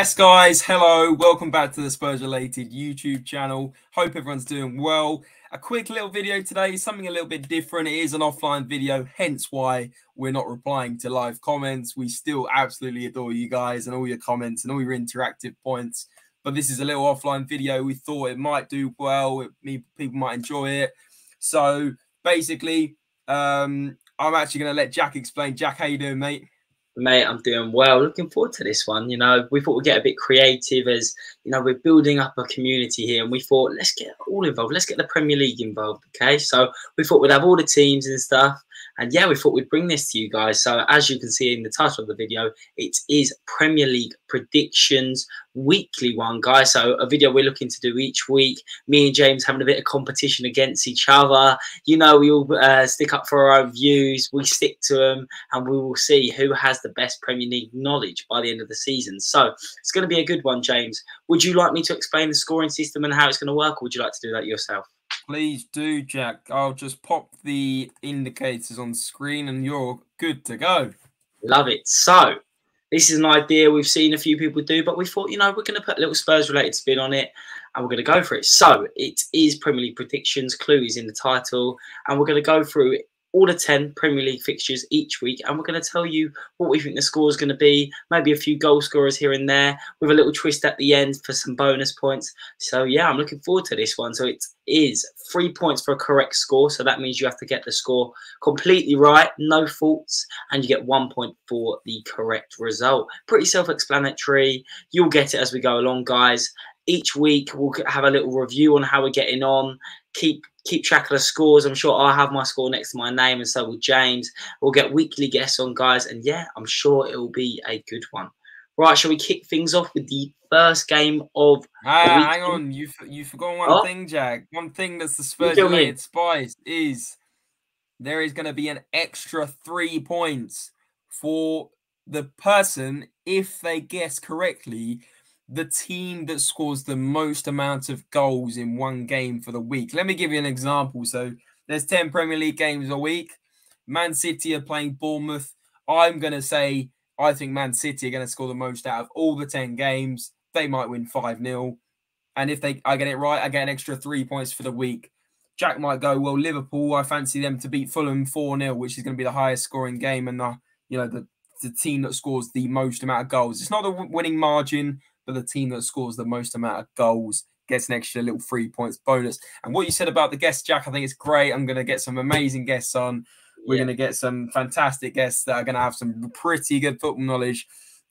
Yes, guys, hello. Welcome back to the Spurs related YouTube channel. Hope everyone's doing well. A quick little video today, something a little bit different. It is an offline video, hence why we're not replying to live comments. We still absolutely adore you guys and all your comments and all your interactive points. But this is a little offline video. We thought it might do well, people might enjoy it. So basically, um, I'm actually going to let Jack explain. Jack, how you doing, mate? Mate, I'm doing well. Looking forward to this one. You know, we thought we'd get a bit creative as, you know, we're building up a community here and we thought, let's get all involved. Let's get the Premier League involved. Okay. So we thought we'd have all the teams and stuff. And yeah, we thought we'd bring this to you guys. So as you can see in the title of the video, it is Premier League predictions weekly one, guys. So a video we're looking to do each week. Me and James having a bit of competition against each other. You know, we all uh, stick up for our views. We stick to them, and we will see who has the best Premier League knowledge by the end of the season. So it's going to be a good one, James. Would you like me to explain the scoring system and how it's going to work, or would you like to do that yourself? Please do, Jack. I'll just pop the indicators on screen and you're good to go. Love it. So, this is an idea we've seen a few people do, but we thought, you know, we're going to put a little Spurs related spin on it and we're going to go for it. So, it is Premier League predictions, clues in the title, and we're going to go through all the 10 Premier League fixtures each week, and we're going to tell you what we think the score is going to be, maybe a few goal scorers here and there, with a little twist at the end for some bonus points. So, yeah, I'm looking forward to this one. So, it is three points for a correct score. So, that means you have to get the score completely right, no faults, and you get one point for the correct result. Pretty self explanatory. You'll get it as we go along, guys each week we'll have a little review on how we're getting on keep keep track of the scores. I'm sure I'll have my score next to my name, and so will James. We'll get weekly guests on, guys, and yeah, I'm sure it will be a good one. Right, shall we kick things off with the first game of? Ah, hang on, you you forgot one oh? thing, Jack. One thing that's the Spurs related spice is there is going to be an extra three points for the person if they guess correctly the team that scores the most amount of goals in one game for the week. Let me give you an example. So there's 10 Premier League games a week. Man City are playing Bournemouth. I'm going to say I think Man City are going to score the most out of all the 10 games. They might win 5 0. And if they I get it right, I get an extra three points for the week. Jack might go, well, Liverpool, I fancy them to beat Fulham 4 0, which is going to be the highest scoring game and the you know the, the team that scores the most amount of goals. It's not the winning margin, but the team that scores the most amount of goals gets an extra little three points bonus. And what you said about the guest, Jack, I think it's great. I'm going to get some amazing guests on. We're yeah. going to get some fantastic guests that are going to have some pretty good football knowledge.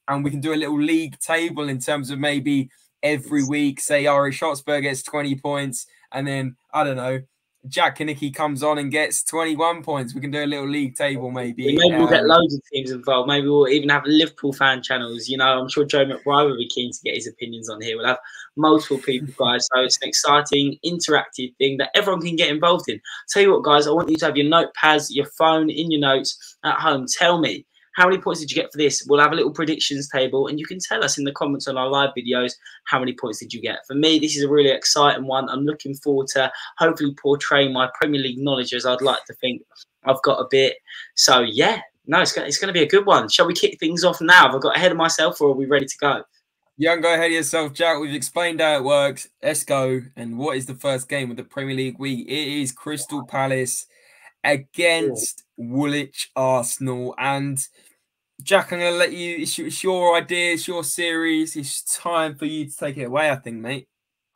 And we can do a little league table in terms of maybe every week, say oh, Ari Schatzberg gets 20 points. And then, I don't know, Jack Kanicki comes on and gets 21 points. We can do a little league table, maybe. maybe um, we'll get um, loads of teams involved. Maybe we'll even have Liverpool fan channels. You know, I'm sure Joe McBride will be keen to get his opinions on here. We'll have multiple people, guys. So it's an exciting, interactive thing that everyone can get involved in. Tell you what, guys, I want you to have your notepads, your phone in your notes at home. Tell me how many points did you get for this? We'll have a little predictions table and you can tell us in the comments on our live videos how many points did you get. For me, this is a really exciting one. I'm looking forward to hopefully portraying my Premier League knowledge as I'd like to think I've got a bit. So, yeah, no, it's, it's going to be a good one. Shall we kick things off now? Have I got ahead of myself or are we ready to go? Yeah, go ahead of yourself, Jack. We've explained how it works. Let's go. And what is the first game of the Premier League week? It is Crystal Palace against Woolwich Arsenal. And Jack, I'm going to let you. It's, it's your idea. It's your series. It's time for you to take it away. I think, mate.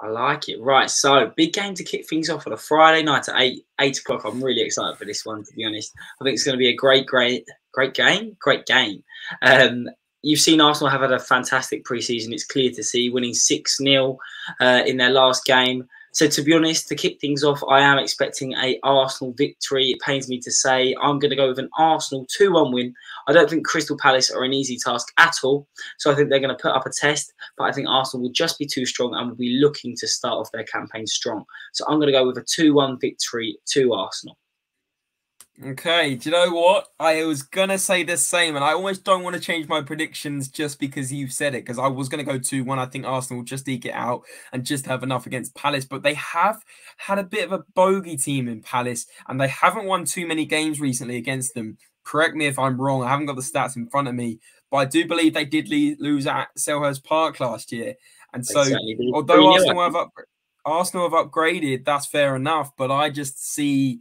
I like it. Right, so big game to kick things off on a Friday night at eight eight o'clock. I'm really excited for this one. To be honest, I think it's going to be a great, great, great game. Great game. Um, you've seen Arsenal have had a fantastic preseason. It's clear to see, winning six 0 uh, in their last game. So to be honest, to kick things off, I am expecting a Arsenal victory. It pains me to say I'm going to go with an Arsenal 2-1 win. I don't think Crystal Palace are an easy task at all. So I think they're going to put up a test, but I think Arsenal will just be too strong and will be looking to start off their campaign strong. So I'm going to go with a 2-1 victory to Arsenal. Okay, do you know what? I was gonna say the same, and I almost don't want to change my predictions just because you've said it. Because I was gonna go two one. I think Arsenal will just eke it out and just have enough against Palace, but they have had a bit of a bogey team in Palace, and they haven't won too many games recently against them. correct me if I'm wrong. I haven't got the stats in front of me, but I do believe they did lose at Selhurst Park last year. And so, although Arsenal have, up, Arsenal have upgraded, that's fair enough. But I just see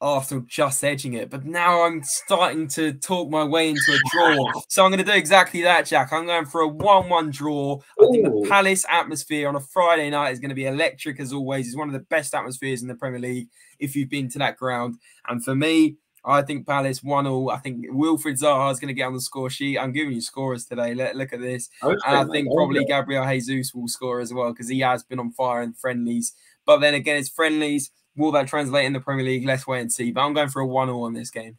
Arsenal just edging it. But now I'm starting to talk my way into a draw. so I'm going to do exactly that, Jack. I'm going for a 1 1 draw. I think the Palace atmosphere on a Friday night is going to be electric as always. It's one of the best atmospheres in the Premier League if you've been to that ground. And for me, I think Palace 1 all. I think Wilfried Zaha is going to get on the score sheet. I'm giving you scorers today. Let, look at this. Okay, and I think probably Gabriel Jesus will score as well because he has been on fire in friendlies. But then again, it's friendlies. Will that translate in the Premier League? Let's wait and see. But I'm going for a 1 0 on this game.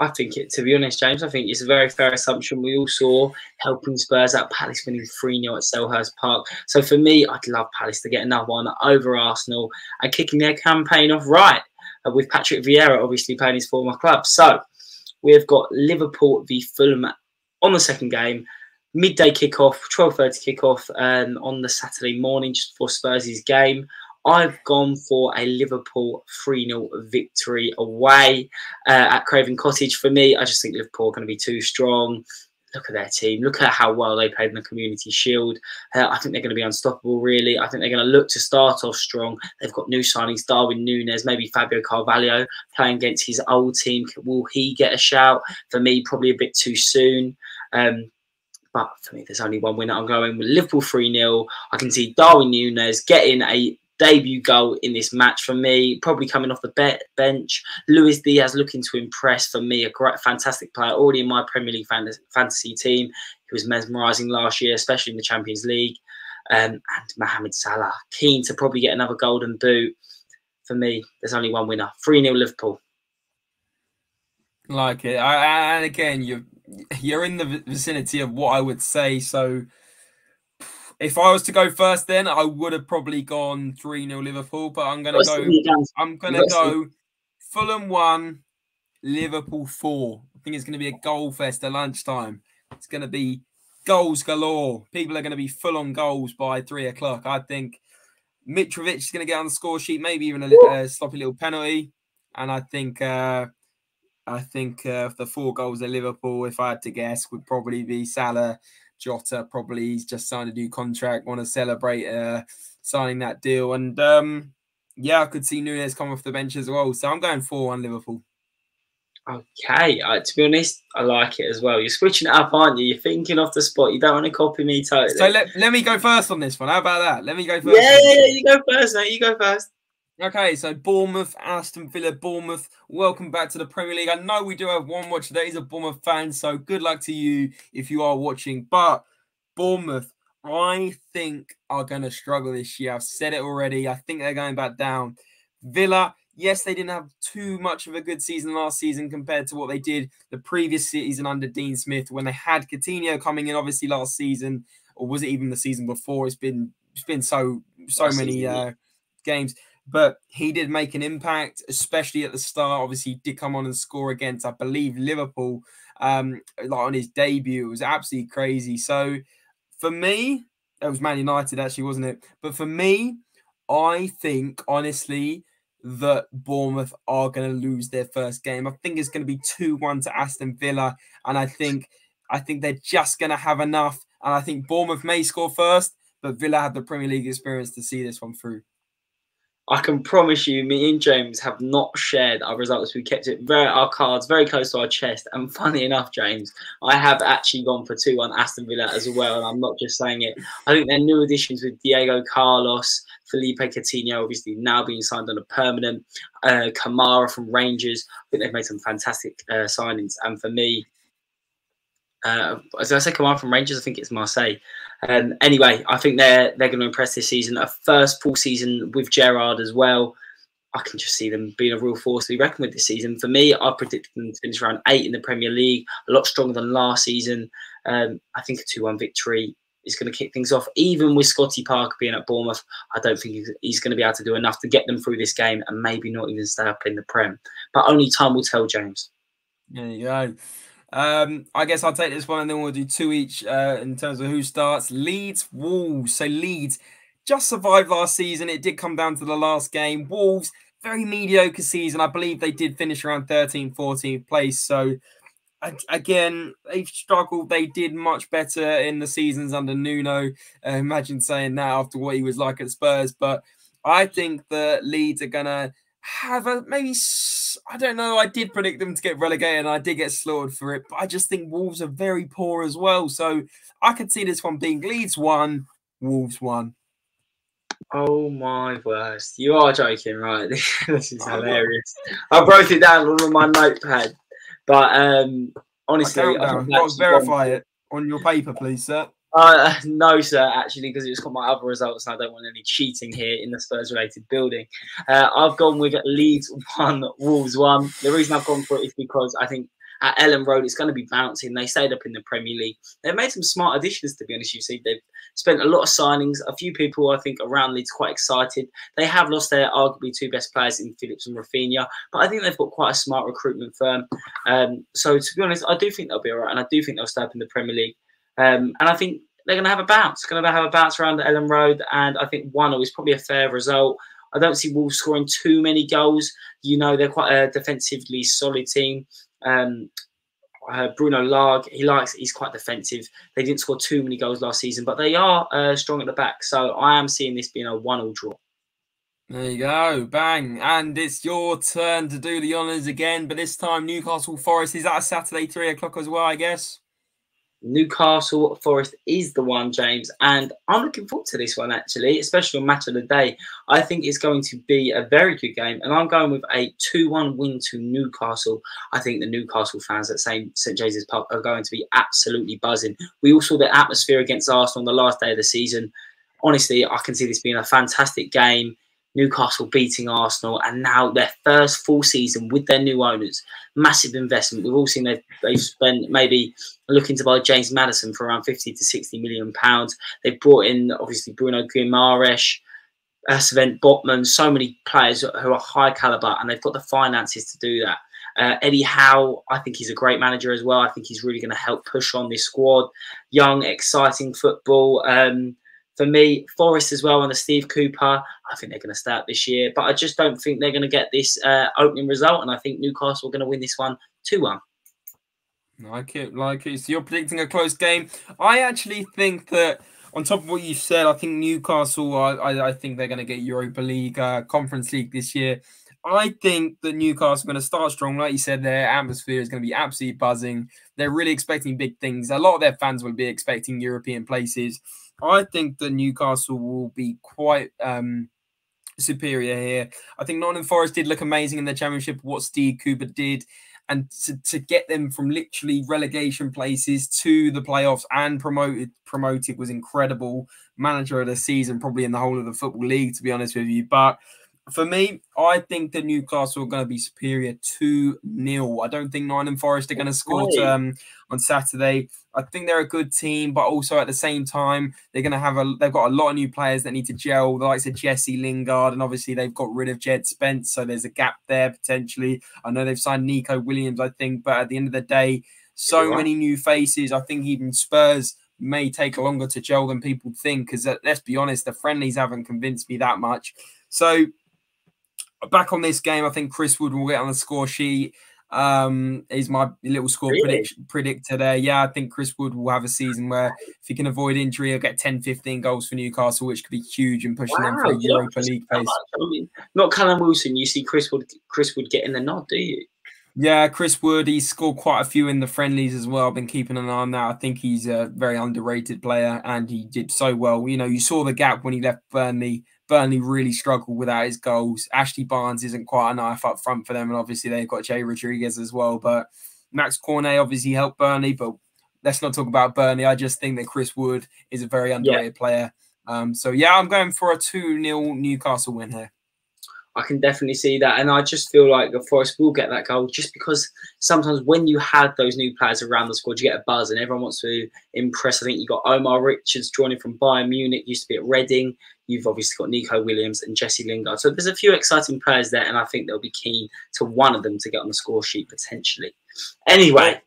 I think it, to be honest, James, I think it's a very fair assumption. We all saw helping Spurs out Palace winning 3 0 at Selhurst Park. So for me, I'd love Palace to get another one over Arsenal and kicking their campaign off right uh, with Patrick Vieira obviously playing his former club. So we've got Liverpool v Fulham on the second game. Midday kickoff, 12.30 kickoff um, on the Saturday morning just before Spurs' game. I've gone for a Liverpool 3 0 victory away uh, at Craven Cottage. For me, I just think Liverpool are going to be too strong. Look at their team. Look at how well they played in the Community Shield. Uh, I think they're going to be unstoppable, really. I think they're going to look to start off strong. They've got new signings Darwin Nunez, maybe Fabio Carvalho playing against his old team. Will he get a shout? For me, probably a bit too soon. Um, but for me, there's only one winner. I'm going with Liverpool 3 0. I can see Darwin Nunez getting a debut goal in this match for me. Probably coming off the be bench. Luis Diaz looking to impress for me. A great, fantastic player. Already in my Premier League fantasy team. He was mesmerising last year, especially in the Champions League. Um, and Mohamed Salah keen to probably get another golden boot. For me, there's only one winner. 3 0 Liverpool. Like it. I, and again, you're, you're in the vicinity of what I would say. So if I was to go first, then I would have probably gone 3 0 Liverpool, but I'm going to go. I'm going to go Fulham 1, Liverpool 4. I think it's going to be a goal fest at lunchtime. It's going to be goals galore. People are going to be full on goals by three o'clock. I think Mitrovic is going to get on the score sheet, maybe even a uh, sloppy little penalty. And I think. Uh, I think uh, the four goals at Liverpool, if I had to guess, would probably be Salah, Jota probably he's just signed a new contract, want to celebrate uh, signing that deal. And um, yeah, I could see Nunez come off the bench as well. So I'm going 4 1 Liverpool. Okay, uh, to be honest, I like it as well. You're switching it up, aren't you? You're thinking off the spot. You don't want to copy me totally. So let, let me go first on this one. How about that? Let me go first. Yeah, yeah, yeah you go first, mate. You go first. Okay, so Bournemouth, Aston Villa, Bournemouth. Welcome back to the Premier League. I know we do have one watch that is a Bournemouth fan, so good luck to you if you are watching. But Bournemouth, I think are going to struggle this year. I've said it already. I think they're going back down. Villa, yes, they didn't have too much of a good season last season compared to what they did the previous season under Dean Smith when they had Coutinho coming in. Obviously, last season, or was it even the season before? It's been it's been so so last many season, uh, games but he did make an impact, especially at the start. Obviously, he did come on and score against, I believe, Liverpool, um, like on his debut. It was absolutely crazy. So for me, it was Man United, actually, wasn't it? But for me, I think honestly that Bournemouth are going to lose their first game. I think it's going to be two one to Aston Villa, and I think I think they're just going to have enough. And I think Bournemouth may score first, but Villa had the Premier League experience to see this one through. I can promise you, me and James have not shared our results. We kept it very our cards very close to our chest. And funny enough, James, I have actually gone for two on Aston Villa as well. And I'm not just saying it. I think their new additions with Diego Carlos, Felipe Coutinho, obviously now being signed on a permanent, uh, Kamara from Rangers. I think they've made some fantastic uh, signings. And for me, uh, as I say, Kamara from Rangers, I think it's Marseille. Um, anyway, I think they're they're going to impress this season. A first full season with Gerrard as well. I can just see them being a real force to be reckoned with this season. For me, I predicted them to finish around eight in the Premier League, a lot stronger than last season. Um, I think a 2 1 victory is going to kick things off. Even with Scotty Parker being at Bournemouth, I don't think he's going to be able to do enough to get them through this game and maybe not even stay up in the Prem. But only time will tell, James. There you go. Um, I guess I'll take this one and then we'll do two each uh, in terms of who starts. Leeds, Wolves. So Leeds just survived last season. It did come down to the last game. Wolves, very mediocre season. I believe they did finish around 13th, 14th place. So again, they've struggled. They did much better in the seasons under Nuno. Uh, imagine saying that after what he was like at Spurs. But I think that Leeds are going to have a maybe, I don't know. I did predict them to get relegated and I did get slaughtered for it. But I just think Wolves are very poor as well. So I could see this one being Leeds 1, Wolves 1. Oh my worst. You are joking, right? this is hilarious. I wrote it down on my notepad. But um, honestly, I I verify it on your paper, please, sir. Uh, no, sir, actually, because it's got my other results and I don't want any cheating here in the Spurs related building. Uh, I've gone with Leeds 1, Wolves 1. The reason I've gone for it is because I think at Elland Road, it's going to be bouncing. They stayed up in the Premier League. They've made some smart additions, to be honest. You see, they've spent a lot of signings. A few people, I think, around Leeds quite excited. They have lost their arguably two best players in Phillips and Raphinha, but I think they've got quite a smart recruitment firm. Um, so, to be honest, I do think they'll be all right, and I do think they'll stay up in the Premier League. Um, and I think they're going to have a bounce. Going to have a bounce around the Elland Road, and I think one is probably a fair result. I don't see Wolves scoring too many goals. You know, they're quite a defensively solid team. Um, uh, Bruno Lage, he likes, he's quite defensive. They didn't score too many goals last season, but they are uh, strong at the back. So I am seeing this being a one-all draw. There you go, bang. And it's your turn to do the honours again, but this time Newcastle Forest is at a Saturday, three o'clock as well, I guess. Newcastle Forest is the one, James, and I'm looking forward to this one actually, especially on match of the day. I think it's going to be a very good game, and I'm going with a 2-1 win to Newcastle. I think the Newcastle fans at St St James's Park are going to be absolutely buzzing. We all saw the atmosphere against Arsenal on the last day of the season. Honestly, I can see this being a fantastic game. Newcastle beating Arsenal, and now their first full season with their new owners. Massive investment. We've all seen they've, they've spent maybe looking to buy James Maddison for around 50 to 60 million pounds. They've brought in, obviously, Bruno Guimaraes, uh, Sven Botman, so many players who are high caliber, and they've got the finances to do that. Uh, Eddie Howe, I think he's a great manager as well. I think he's really going to help push on this squad. Young, exciting football. Um, for me, Forest as well and the Steve Cooper, I think they're going to start this year, but I just don't think they're going to get this uh, opening result, and I think Newcastle are going to win this one 2 1. Like it, like it. So you're predicting a close game. I actually think that, on top of what you said, I think Newcastle, I, I, I think they're going to get Europa League, uh, Conference League this year. I think that Newcastle are going to start strong. Like you said, their atmosphere is going to be absolutely buzzing. They're really expecting big things. A lot of their fans will be expecting European places. I think that Newcastle will be quite um, superior here. I think Nottingham Forest did look amazing in the championship. What Steve Cooper did, and to, to get them from literally relegation places to the playoffs and promoted promoted was incredible. Manager of the season, probably in the whole of the football league, to be honest with you. But for me, I think that Newcastle are going to be superior 2 0. I don't think Nottingham Forest are going to score um, on Saturday. I think they're a good team, but also at the same time, they're going to have a they've got a lot of new players that need to gel, the likes of Jesse Lingard, and obviously they've got rid of Jed Spence, so there's a gap there potentially. I know they've signed Neco Williams, I think, but at the end of the day, so yeah. many new faces. I think even Spurs may take longer to gel than people think, because uh, let's be honest, the friendlies haven't convinced me that much. So back on this game, I think Chris Wood will get on the score sheet. Um, is my little score really? prediction predictor there. Yeah, I think Chris Wood will have a season where if he can avoid injury, he'll get 10, 15 goals for Newcastle, which could be huge in pushing wow, them for a Europa League place. I mean, not Callum Wilson. You see Chris Wood, Chris Wood getting the nod, do you? Yeah, Chris Wood, he's scored quite a few in the friendlies as well. I've been keeping an eye on that. I think he's a very underrated player and he did so well. You know, you saw the gap when he left Burnley Burnley really struggled without his goals. Ashley Barnes isn't quite a knife up front for them, and obviously they've got Jay Rodriguez as well. But Max Cornet obviously helped Burnley, but let's not talk about Burnley. I just think that Chris Wood is a very underrated yeah. player. Um, so yeah, I'm going for a 2 0 Newcastle win here. I can definitely see that. And I just feel like the Forest will get that goal just because sometimes when you have those new players around the squad, you get a buzz and everyone wants to impress. I think you've got Omar Richards joining from Bayern Munich, used to be at Reading. You've obviously got Neco Williams and Jesse Lingard. So there's a few exciting players there, and I think they'll be keen to one of them to get on the score sheet potentially. Anyway,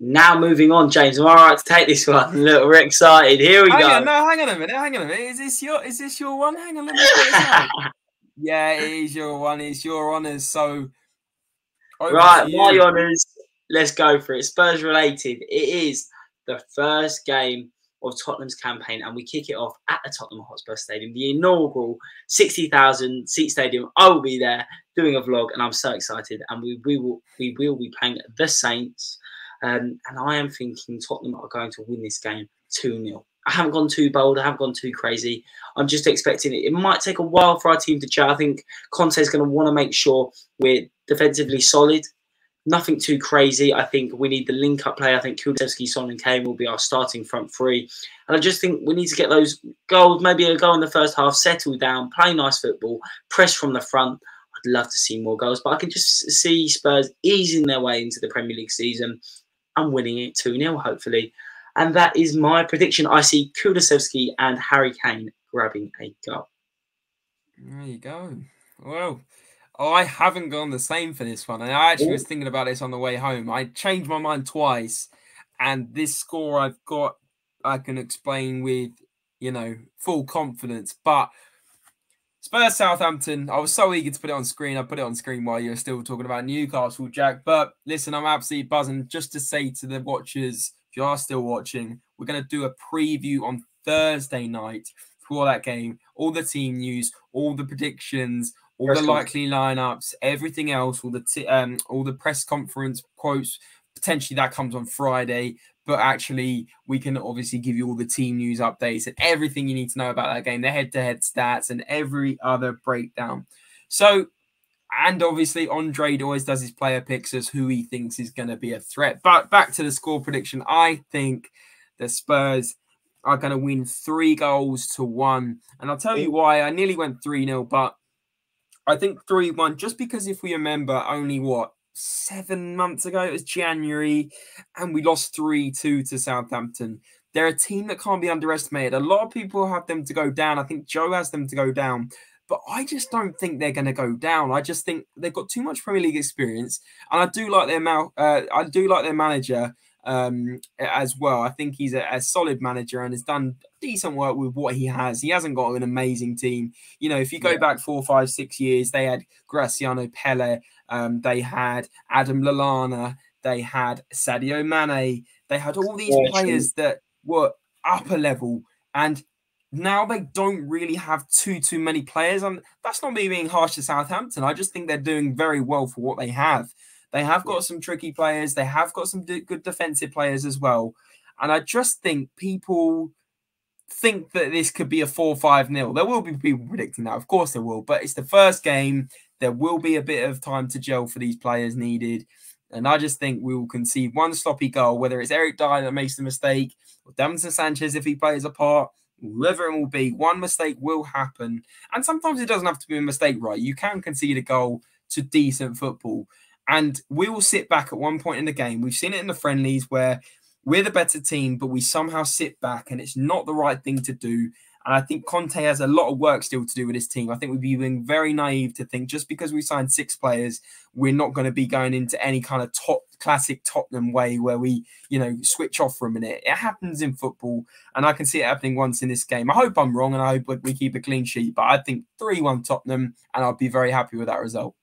now moving on, James. Am I right to take this one? A little excited. Here we hang go. On, no, hang on a minute. Hang on a minute. Is this your is this your one? Hang on, let me Yeah, it is your one. It's your honours. So, right, my honours. Let's go for it. Spurs related. It is the first game of Tottenham's campaign, and we kick it off at the Tottenham Hotspur Stadium, the inaugural 60,000 seat stadium. I will be there doing a vlog, and I'm so excited. And we, we will we will be playing the Saints, um, and I am thinking Tottenham are going to win this game 2 0. I haven't gone too bold. I haven't gone too crazy. I'm just expecting it. It might take a while for our team to gel. I think Conte is going to want to make sure we're defensively solid nothing too crazy. I think we need the link up play. I think Kulusevski, Son, and Kane will be our starting front three. And I just think we need to get those goals, maybe a goal in the first half, settle down, play nice football, press from the front. I'd love to see more goals, but I can just see Spurs easing their way into the Premier League season and winning it 2 0, hopefully. And that is my prediction. I see Kulusevski and Harry Kane grabbing a goal. There you go. Well, Oh, I haven't gone the same for this one. And I actually was oh. thinking about this on the way home. I changed my mind twice, and this score I've got, I can explain with, you know, full confidence. But Spurs Southampton, I was so eager to put it on screen. I put it on screen while you were still talking about Newcastle, Jack. But listen, I'm absolutely buzzing. Just to say to the watchers, if you are still watching, we're going to do a preview on Thursday night for that game. All the team news, all the predictions, all press the likely lineups, everything else, all the t- um, all the press conference quotes. Potentially that comes on Friday, but actually we can obviously give you all the team news updates and everything you need to know about that game, the head-to-head stats, and every other breakdown. So, and obviously Andre always does his player picks as who he thinks is going to be a threat. But back to the score prediction, I think the Spurs are going to win three goals to one, and I'll tell you why. I nearly went three 0 but I think 3 1, just because if we remember only what, seven months ago, it was January, and we lost 3 2 to Southampton. They're a team that can't be underestimated. A lot of people have them to go down. I think Joe has them to go down, but I just don't think they're going to go down. I just think they've got too much Premier League experience, and I do like their uh, I do like their manager um, as well. I think he's a, a, solid manager and has done decent work with what he has. He hasn't got an amazing team. You know, if you go yeah. back four, five, six years, they had Graziano Pelle, um, they had Adam Lallana, they had Sadio Mane, they had all these yeah, players that were upper level and now they don't really have too too many players and that's not me being harsh to Southampton I just think they're doing very well for what they have they have got some tricky players. They have got some good defensive players as well. And I just think people think that this could be a 4 5 nil. There will be people predicting that. Of course, there will. But it's the first game. There will be a bit of time to gel for these players needed. And I just think we will concede one sloppy goal, whether it's Eric Dier that makes the mistake or Davinson Sanchez if he plays a part, whoever it will be, one mistake will happen. And sometimes it doesn't have to be a mistake, right? You can concede a goal to decent football. And we will sit back at one point in the game. We've seen it in the friendlies where we're the better team, but we somehow sit back and it's not the right thing to do. And I think Conte has a lot of work still to do with his team. I think we'd be being very naive to think just because we signed six players, we're not going to be going into any kind of top classic Tottenham way where we, you know, switch off for a minute. It happens in football, and I can see it happening once in this game. I hope I'm wrong, and I hope we keep a clean sheet. But I think three-one Tottenham, and I'd be very happy with that result.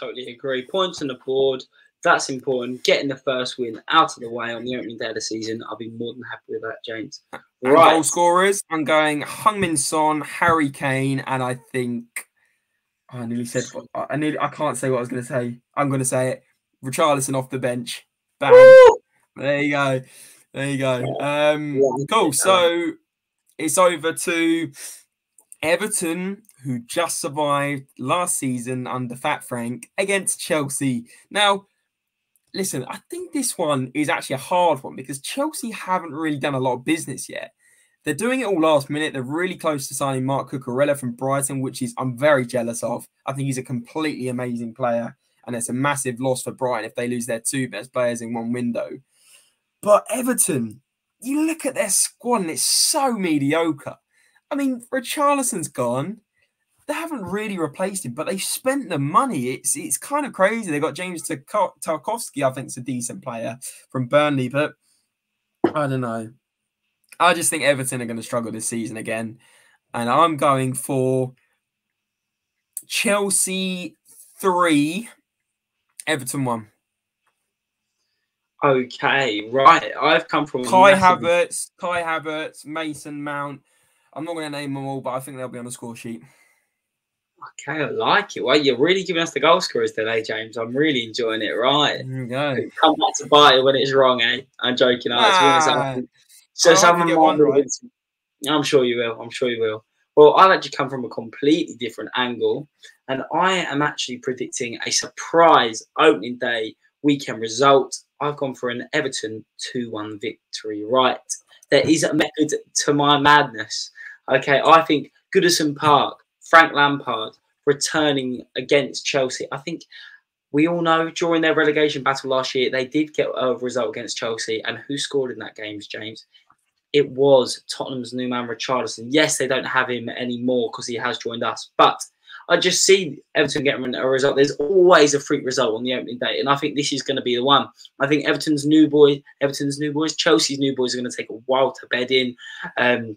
Totally agree. Points on the board. That's important. Getting the first win out of the way on the opening day of the season. I'll be more than happy with that, James. Right. goal scorers. I'm going Heung-min Son, Harry Kane, and I think oh, I nearly said I nearly, I can't say what I was going to say. I'm going to say it. Richarlison off the bench. Bang. Woo! There you go. There you go. Um, cool. So it's over to Everton who just survived last season under Fat Frank against Chelsea. Now, listen, I think this one is actually a hard one because Chelsea haven't really done a lot of business yet. They're doing it all last minute. They're really close to signing Marc Cucurella from Brighton, which is I'm very jealous of. I think he's a completely amazing player, and it's a massive loss for Brighton if they lose their two best players in one window. But Everton, you look at their squad and it's so mediocre. I mean, Richarlison's gone they haven't really replaced him, but they spent the money. It's it's kind of crazy. They got James Tarkowski, I think, is a decent player from Burnley, but I don't know. I just think Everton are going to struggle this season again, and I'm going for Chelsea three, Everton one. Okay, right. I've come from Kai massive... Havertz, Kai Havertz, Mason Mount. I'm not going to name them all, but I think they'll be on the score sheet. Okay, I like it. Well, you're really giving us the goal scorers today, James. I'm really enjoying it. Right. There you go. Come back to bite it when it's wrong, eh? I'm joking. Ah, so someone right. I'm sure you will. I'm sure you will. Well, I've actually come from a completely different angle, and I am actually predicting a surprise opening day weekend result. I've gone for an Everton 2 1 victory. Right. There is a method to my madness. Okay. I think Goodison Park, Frank Lampard returning against Chelsea. I think we all know during their relegation battle last year, they did get a result against Chelsea. And who scored in that game, James? It was Tottenham's new man, Richarlison. Yes, they don't have him anymore because he has joined us. But I just see Everton getting a result. There's always a freak result on the opening day, and I think this is going to be the one. I think Everton's new boy, Everton's new boys, Chelsea's new boys are going to take a while to bed in. Um,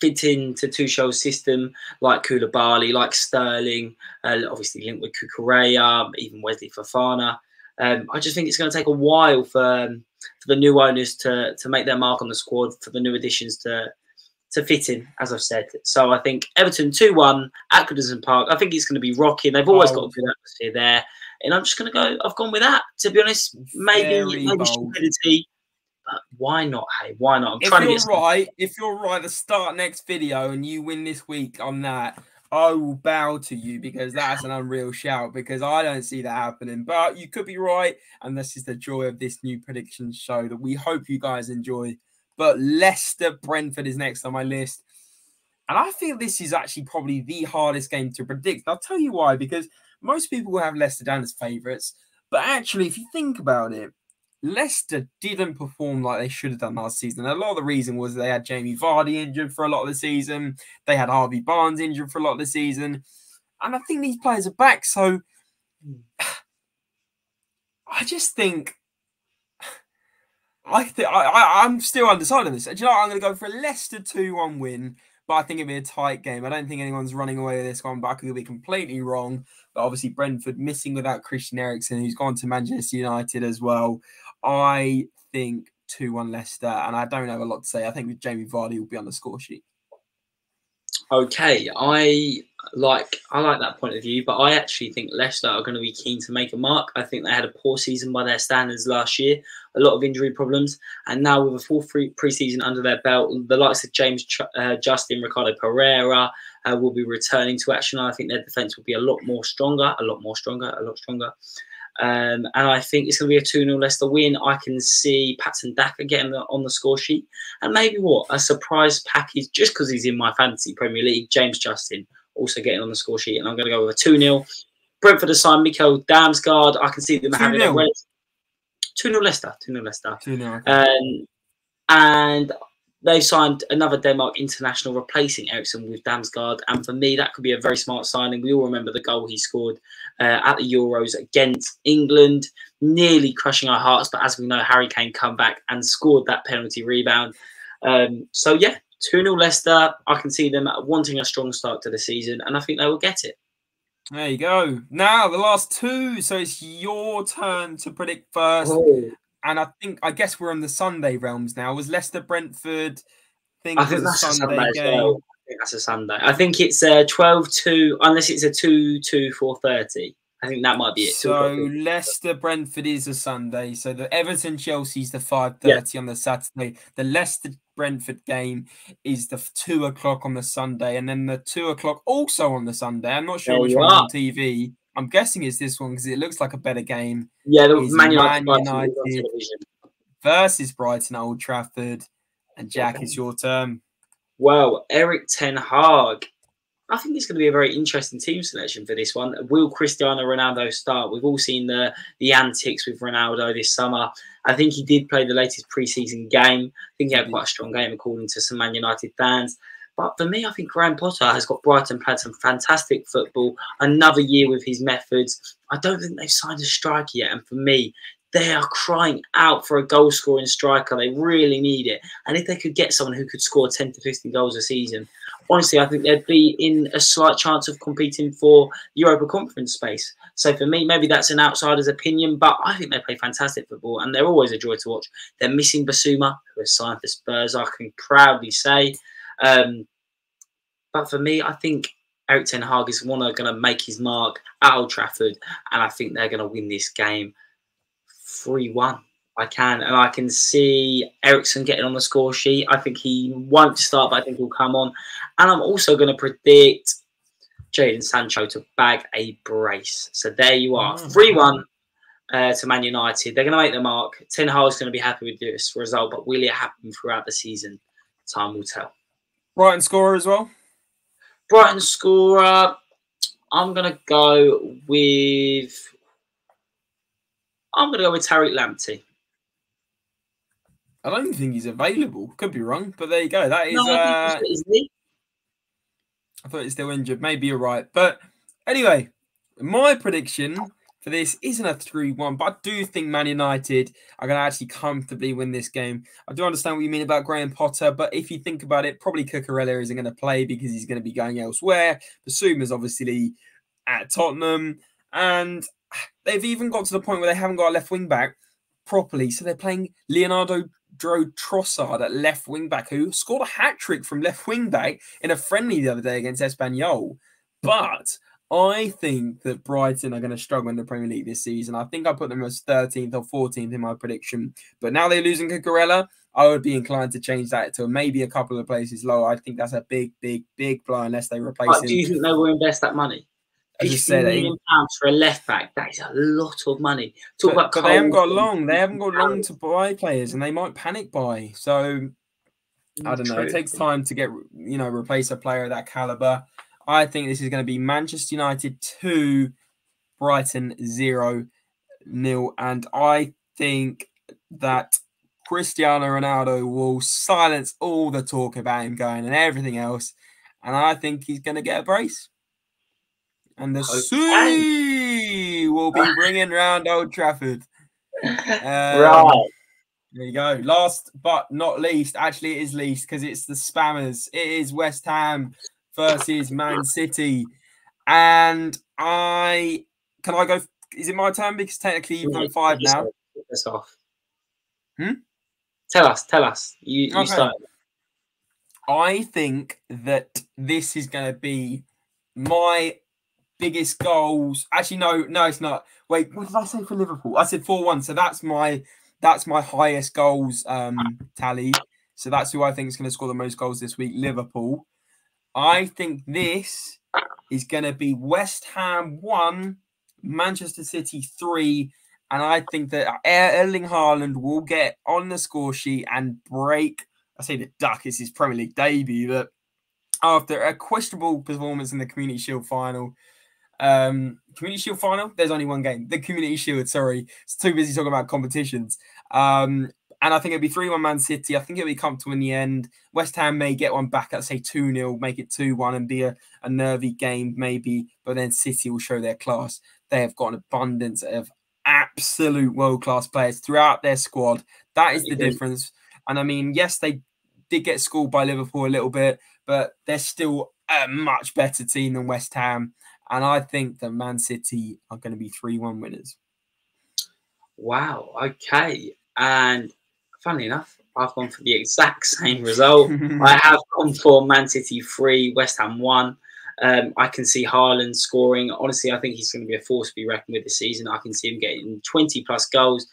fit into Tuchel's system, like Koulibaly, like Sterling, uh, obviously linked with Cucurella, even Wesley Fofana. Um, I just think it's going to take a while for um, for the new owners to to make their mark on the squad, for the new additions to to fit in, as I've said. So I think Everton two one at Goodison Park. I think it's going to be rocking. They've always oh. got a good atmosphere there, and I'm just going to go. I've gone with that. To be honest, maybe maybe stupidity, why not? Hey, why not? I'm if trying you're to get right, if you're right, to start next video and you win this week on that, I will bow to you because that's an unreal shout. Because I don't see that happening, but you could be right, and this is the joy of this new prediction show that we hope you guys enjoy. But Leicester Brentford is next on my list. And I think this is actually probably the hardest game to predict. I'll tell you why, because most people will have Leicester down as favourites. But actually, if you think about it, Leicester didn't perform like they should have done last season. A lot of the reason was they had Jamie Vardy injured for a lot of the season. They had Harvey Barnes injured for a lot of the season. And I think these players are back. So I just think I think I, am still undecided on this. Do you know what? I'm going to go for a Leicester 2 1 win, but I think it'll be a tight game. I don't think anyone's running away with this one, but I could be completely wrong. But obviously, Brentford missing without Christian Eriksen, who's gone to Manchester United as well. I think 2 1 Leicester, and I don't have a lot to say. I think Jamie Vardy will be on the score sheet. Okay, I like I like that point of view, but I actually think Leicester are going to be keen to make a mark. I think they had a poor season by their standards last year, a lot of injury problems, and now with a full free preseason under their belt, the likes of James uh, Justin, Ricardo Pereira uh, will be returning to action. I think their defense will be a lot more stronger, a lot more stronger, a lot stronger. Um, and I think it's going to be a 2 0 Leicester win. I can see Patson Daka getting the, on the score sheet. And maybe what? A surprise package just because he's in my fantasy Premier League. James Justin also getting on the score sheet. And I'm going to go with a 2 0. Brentford assigned Mikkel Damsgaard. I can see them having a 2 0 Leicester. 2 0 Leicester. 2 0. Um, and they've signed another Denmark international replacing Eriksen with Damsgaard. And for me, that could be a very smart signing. We all remember the goal he scored uh, at the Euros against England, nearly crushing our hearts. But as we know, Harry Kane come back and scored that penalty rebound. Um, so, yeah, 2 0 Leicester. I can see them wanting a strong start to the season, and I think they will get it. There you go. Now, the last two. So it's your turn to predict first. Oh and I think I guess we're on the Sunday realms now. Was Leicester Brentford? Think I think that's a Sunday, Sunday game. Well. I think that's a Sunday. I think it's a 12 to unless it's a 2 to 4:30. I think that might be it. So Leicester Brentford is a Sunday. So the Everton Chelsea's the 5:30 yeah. on the Saturday. The Leicester Brentford game is the two o'clock on the Sunday, and then the two o'clock also on the Sunday. I'm not sure there which one on TV. I'm guessing it's this one because it looks like a better game. Yeah, the Man United, Man United versus Brighton Old Trafford. And Jack, it's your turn. Well, Erik Ten Hag. I think it's going to be a very interesting team selection for this one. Will Cristiano Ronaldo start? We've all seen the the antics with Ronaldo this summer. I think he did play the latest preseason game. I think he had mm-hmm. quite a strong game according to some Man United fans. But for me, I think Graham Potter has got Brighton played some fantastic football. Another year with his methods. I don't think they've signed a striker yet. And for me, they are crying out for a goal scoring striker. They really need it. And if they could get someone who could score 10 to 15 goals a season, honestly, I think they'd be in a slight chance of competing for Europa Conference space. So for me, maybe that's an outsider's opinion, but I think they play fantastic football and they're always a joy to watch. They're missing Bissouma, who has signed for Spurs, I can proudly say. Um, but for me, I think Erik Ten Hag is one going to make his mark at Old Trafford, and I think they're going to win this game 3 1. I can, and I can see Eriksen getting on the score sheet. I think he won't start, but I think he'll come on. And I'm also going to predict Jadon Sancho to bag a brace. So there you are, mm. 3 1 uh, to Man United. They're going to make the mark. Ten Hag's going to be happy with this result, but will it happen throughout the season? Time will tell. Brighton scorer as well. Brighton scorer. I'm going to go with. I'm going to go with Tariq Lamptey. I don't think he's available. Could be wrong, but there you go. That is. No, uh, I thought he's still injured. Maybe you're right, but anyway, my prediction for this isn't a 3 1, but I do think Man United are going to actually comfortably win this game. I do understand what you mean about Graham Potter, but if you think about it, probably Cucurella isn't going to play because he's going to be going elsewhere. Bissouma's obviously at Tottenham, and they've even got to the point where they haven't got a left wing back properly. So they're playing Leonardo Dro Trossard at left wing back, who scored a hat trick from left wing back in a friendly the other day against Espanyol. But I think that Brighton are going to struggle in the Premier League this season. I think I put them as 13th or 14th in my prediction. But now they're losing Cucurella, I would be inclined to change that to maybe a couple of places lower. I think that's a big, big, big blow unless they replace but him. Do you think they will invest that money? I just said million pounds for a left back. That is a lot of money. Talk but, about but they haven't got long. They haven't got long to buy players, and they might panic buy. So I mm, don't know. It takes time to get you know replace a player of that caliber. I think this is going to be Manchester United two, Brighton zero nil, and I think that Cristiano Ronaldo will silence all the talk about him going and everything else, and I think he's going to get a brace. And the okay. sea will be bringing round Old Trafford. Um, right. There you go. Last but not least, actually, it is least because it's the spammers. It is West Ham versus Man City. And I can I go? Is it my turn? Because technically you've got five now. This off. Hmm? Tell us, tell us. You, you okay. start. I think that this is going to be my biggest goals. Actually, no, no, it's not. Wait, what did I say for Liverpool? I said four one. So that's my that's my highest goals um, tally. So that's who I think is going to score the most goals this week. Liverpool. I think this is going to be West Ham one, Manchester City three, and I think that Erling Haaland will get on the score sheet and break. I say the duck is his Premier League debut, but after a questionable performance in the Community Shield final, um, Community Shield final, there's only one game. The Community Shield, sorry, it's too busy talking about competitions. Um, and I think it'll be 3 1 Man City. I think it'll be comfortable in the end. West Ham may get one back at, say, 2 0, make it 2 1 and be a, a nervy game, maybe. But then City will show their class. They have got an abundance of absolute world class players throughout their squad. That is the difference. And I mean, yes, they did get schooled by Liverpool a little bit, but they're still a much better team than West Ham. And I think that Man City are going to be 3 1 winners. Wow. Okay. And funnily enough, I've gone for the exact same result. I have gone for Man City 3, West Ham 1. Um, I can see Haaland scoring. Honestly, I think he's going to be a force to be reckoned with this season. I can see him getting 20 plus goals.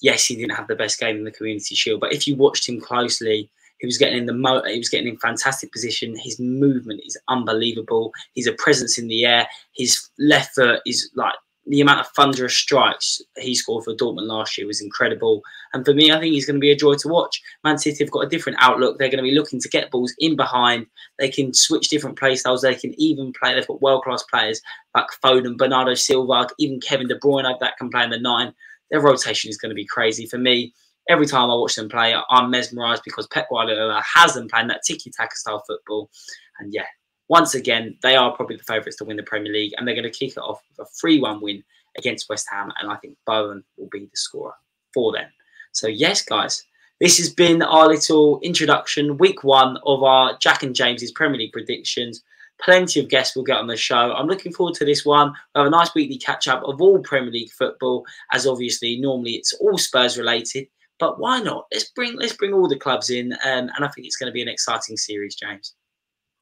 Yes, he didn't have the best game in the Community Shield, but if you watched him closely, he was getting in the mo- he was getting in fantastic position. His movement is unbelievable. He's a presence in the air. His left foot is like the amount of thunderous strikes he scored for Dortmund last year was incredible. And for me, I think he's going to be a joy to watch. Man City have got a different outlook. They're going to be looking to get balls in behind. They can switch different play styles. They can even play. They've got world class players like Foden, Bernardo Silva, even Kevin De Bruyne that can play in the nine. Their rotation is going to be crazy. For me, every time I watch them play, I'm mesmerised because Pep Guardiola has them playing that tiki taka style football. And yeah, once again, they are probably the favourites to win the Premier League, and they're going to kick it off with a 3 1 win against West Ham. And I think Bowen will be the scorer for them. So, yes, guys, this has been our little introduction, week one of our Jack and James's Premier League predictions. Plenty of guests will get on the show. I'm looking forward to this one. We'll have a nice weekly catch up of all Premier League football, as obviously normally it's all Spurs related. But why not? Let's bring let's bring all the clubs in, um, and I think it's going to be an exciting series, James.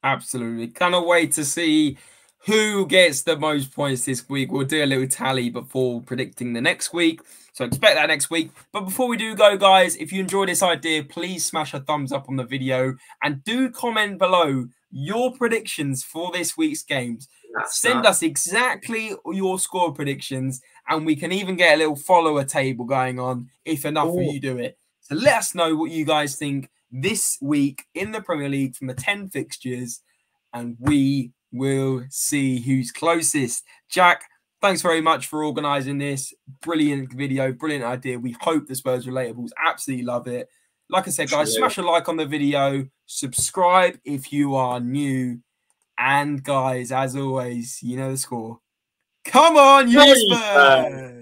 Absolutely, cannot wait to see who gets the most points this week. We'll do a little tally before predicting the next week. So expect that next week. But before we do go, guys, if you enjoy this idea, please smash a thumbs up on the video and do comment below your predictions for this week's games. That's Send nice. us exactly your score predictions, and we can even get a little follower table going on if enough Ooh. of you do it. So let us know what you guys think this week in the Premier League from the 10 fixtures, and we will see who's closest. Jack, thanks very much for organizing this. Brilliant video, brilliant idea. We hope the Spurs relatables absolutely love it. Like I said, guys, smash a like on the video, subscribe if you are new, and guys, as always, you know the score. Come on, you Spurs!